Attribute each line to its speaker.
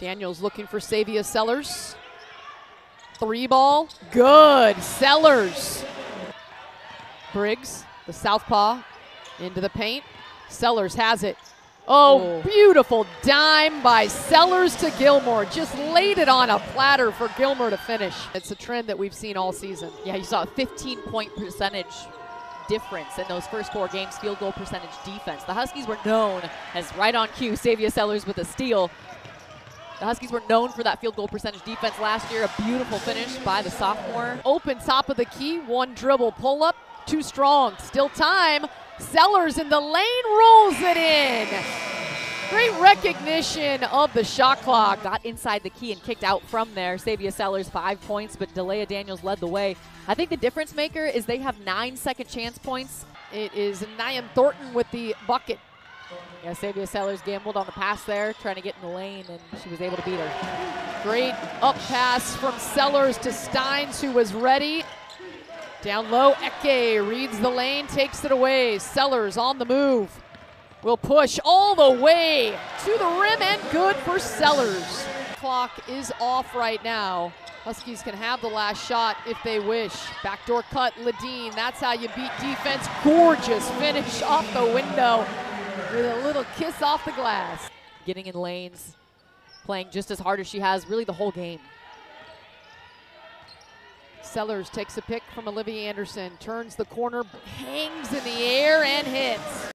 Speaker 1: Daniels looking for Sayvia Sellers. Three ball. Good. Sellers. Briggs, the southpaw, into the paint. Sellers has it. Oh,
Speaker 2: Oh.
Speaker 1: beautiful dime by Sellers to Gilmore. Just laid it on a platter for Gilmore to finish. It's a trend that we've seen all season.
Speaker 2: Yeah, you saw a 15 point percentage difference in those first four games, field goal percentage defense. The Huskies were known as right on cue, Sayvia Sellers with a steal. The Huskies were known for that field goal percentage defense last year. A beautiful finish by the sophomore.
Speaker 1: Open top of the key, one dribble pull up, too strong. Still time. Sellers in the lane rolls it in. Great recognition of the shot clock.
Speaker 2: Got inside the key and kicked out from there. Sayvia Sellers five points, but Dalayah Daniels led the way. I think the difference maker is they have nine second chance points.
Speaker 1: It is Nyan Thornton with the bucket.
Speaker 2: Yeah, Sayvia Sellers gambled on the pass there, trying to get in the lane, and she was able to beat her.
Speaker 1: Great up pass from Sellers to Stines, who was ready. Down low, Eke reads the lane, takes it away. Sellers on the move. Will push all the way to the rim and good for Sellers. Clock is off right now. Huskies can have the last shot if they wish. Backdoor cut, Ladine. That's how you beat defense. Gorgeous finish off the window with a little kiss off the glass.
Speaker 2: Getting in lanes, playing just as hard as she has really the whole game.
Speaker 1: Sellers takes a pick from Olivia Anderson, turns the corner, hangs in the air, and hits.